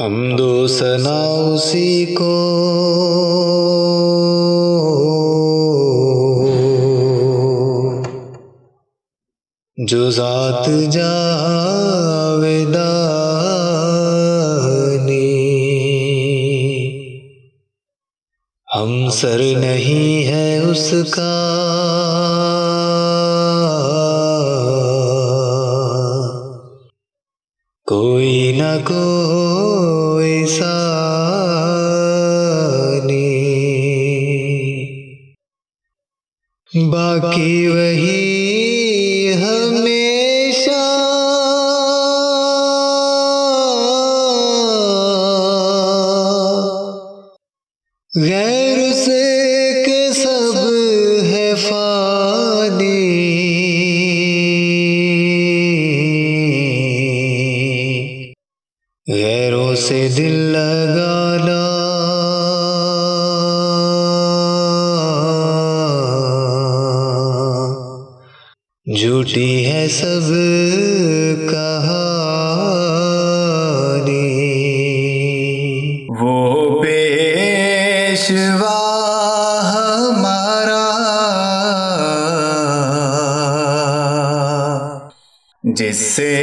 हम दो सना उसी को। जो जात जावेदानी हम सर नहीं है उसका। कोई न कोई सानी। बाकी वही हमेशा। गैर गैरों से दिल लगाना। झूठी है सब कहानी। वो पेशवा हमारा। जिससे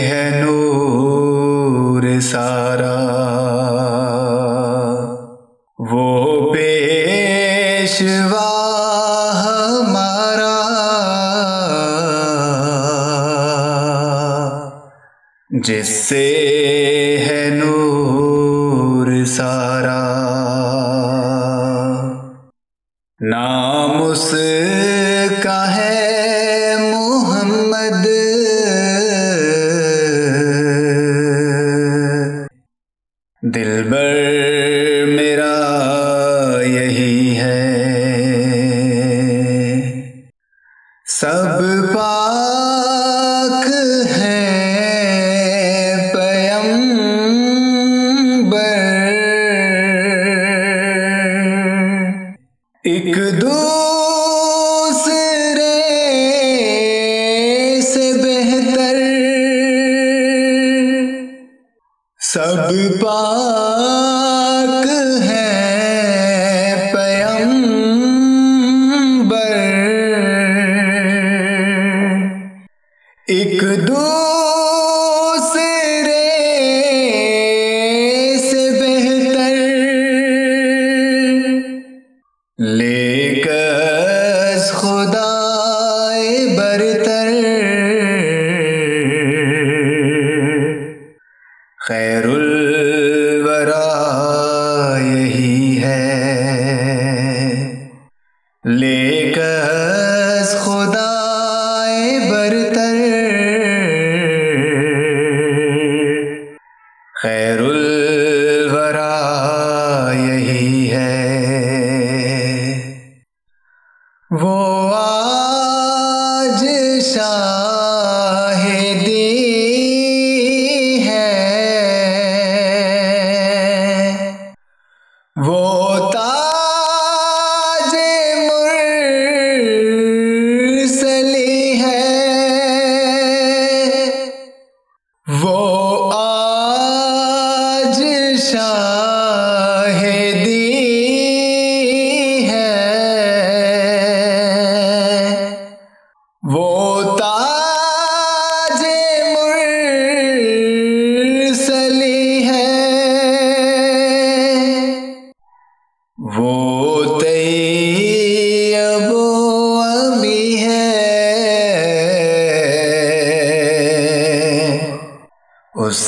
है नूर जिससे है नूर सारा। नाम उसका है मोहम्मद। दिलबर एक दूसरे से बेहतर। सब पाक है पयंबर एक दूसरे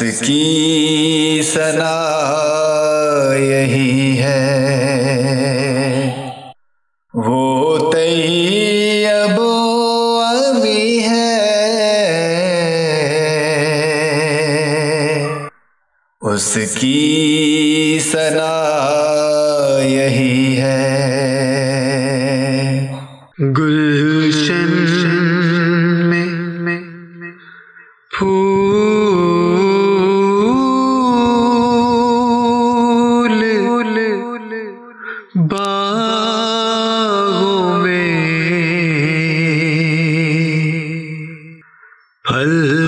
उसकी सना यही है। वो तैयबो अमी है। उसकी सना यही है। में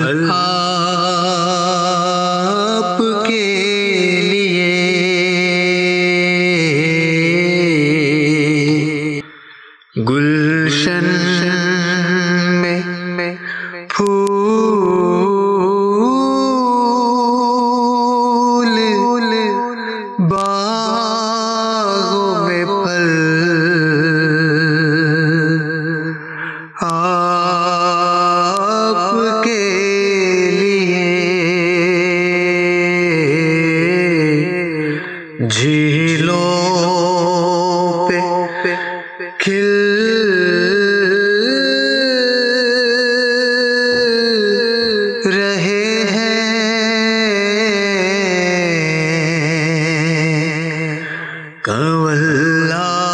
अल्लाह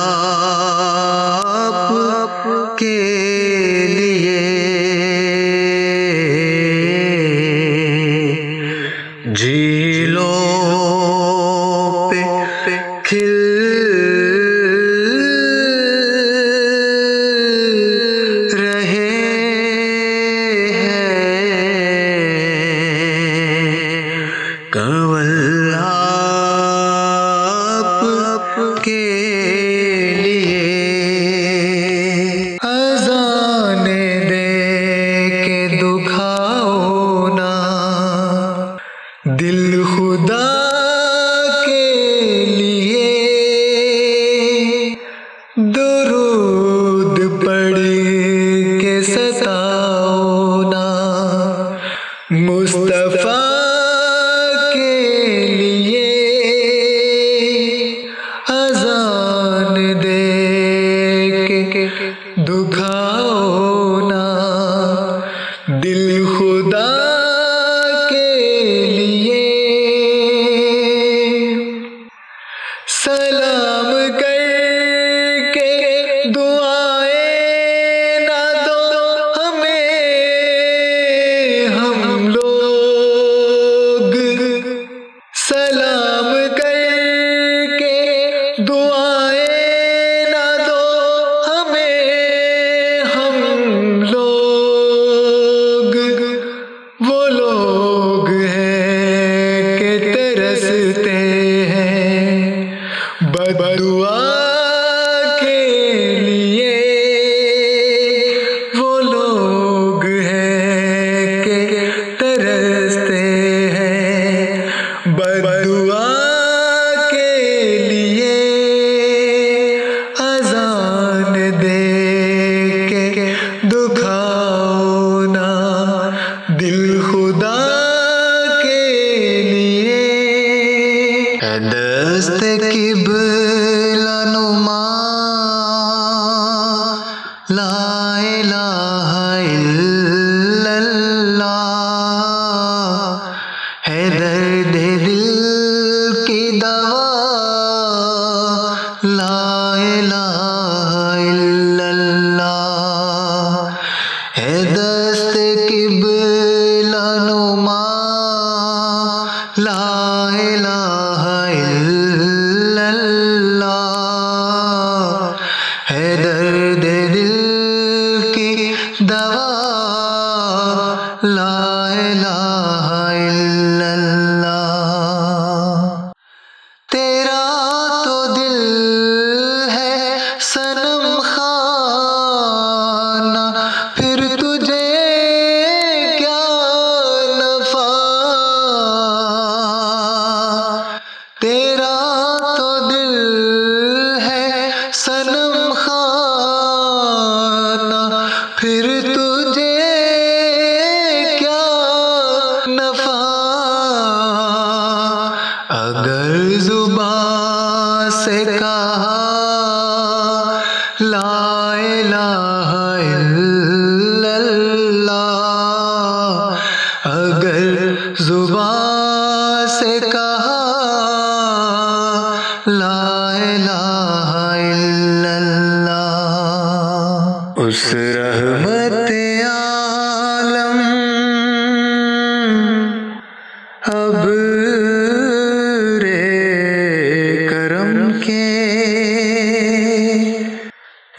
के लिए झीलों खिल रहे हैं। कंवल्ला मुस्तफ़ा किबला नुमा ला इलाहा दिल की दवा ला इलाहा दस्त किबला नुमा ला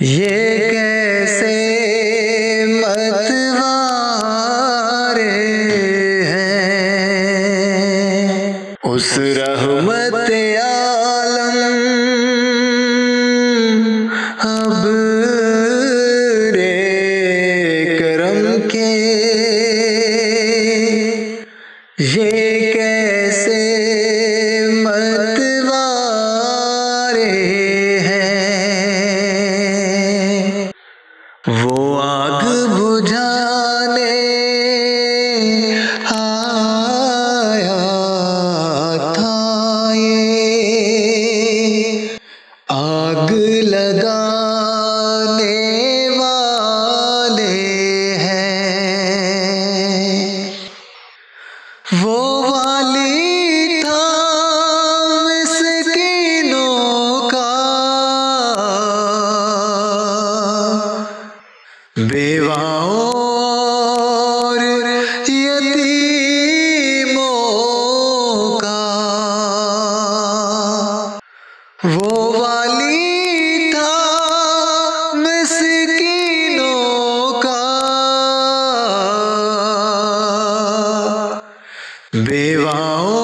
ये वाले Oh.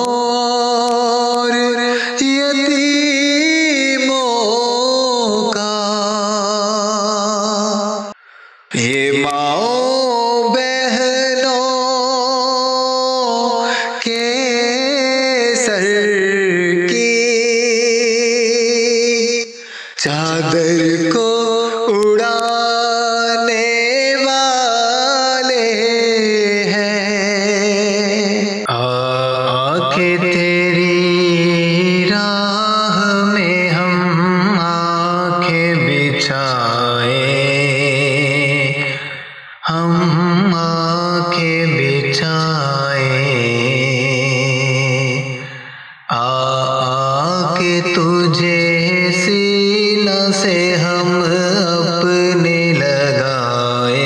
से हम अपने लगाए।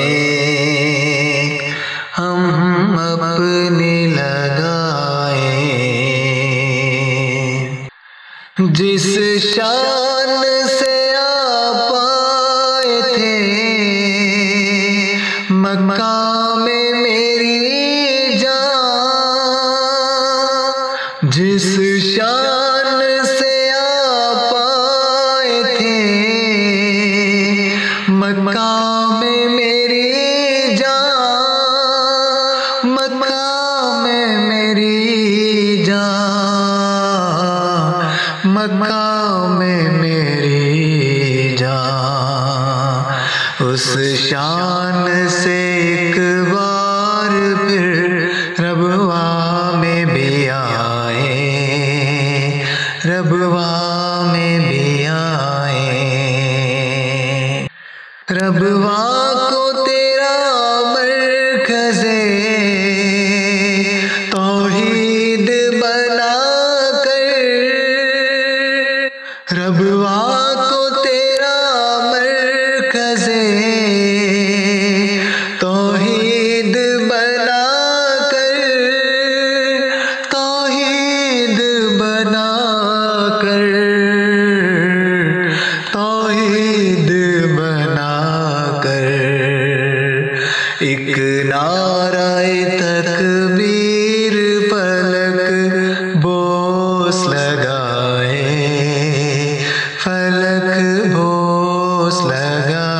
हम अपने लगाए। जिस शान से आ पाए थे, मक्का में मेरी जान। जिस शान से आ Saga.